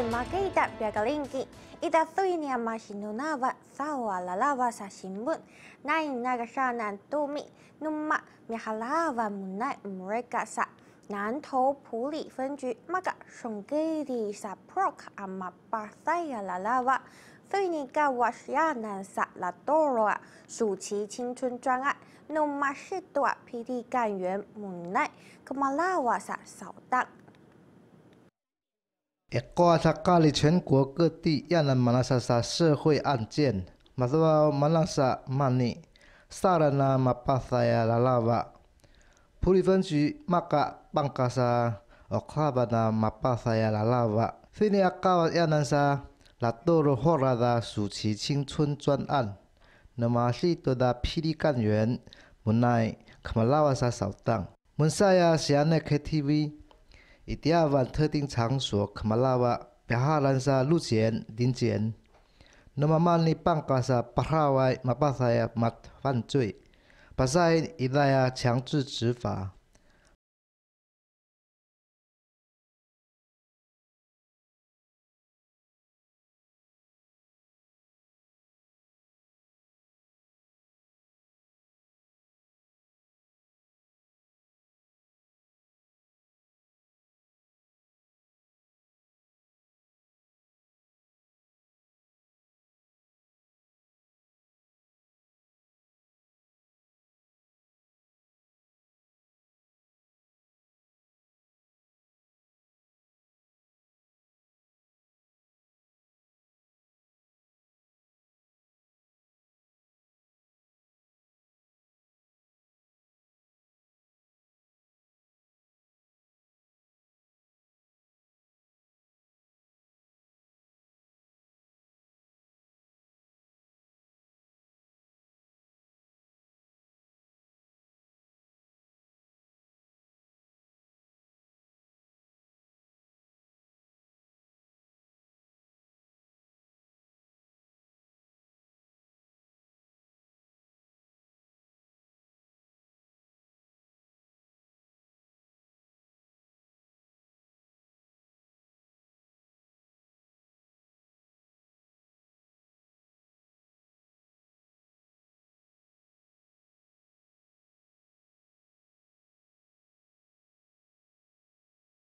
在马给达别个领地，伊达对尼马西努那瓦萨瓦拉拉瓦萨新闻，那因那个沙南都米努马米哈拉瓦木奈姆瑞嘎萨。南投普里分局马嘎松给的萨 prok 阿马巴塞亚拉拉瓦，对尼嘎瓦西亚南萨拉多罗啊，暑期青春专案，努马西多 PD 干员木奈格马拉瓦萨扫荡。一挂查咖哩全国各地亚南马拉萨萨社会案件，马斯瓦马拉萨曼尼萨拉纳马巴萨亚拉拉瓦普里分局马嘎邦卡萨奥卡巴纳马巴萨亚拉拉瓦菲尼亚卡瓦亚南萨拉多罗霍拉达暑期青春专案，那么是多达霹雳干员无奈卡马拉瓦萨扫荡，门萨亚西安的 KTV。第二晚特定场所，卡马拉瓦、贝哈兰沙路前、林前，那么曼尼邦卡萨巴哈瓦马巴萨亚马犯罪，巴塞伊拉亚强制执法。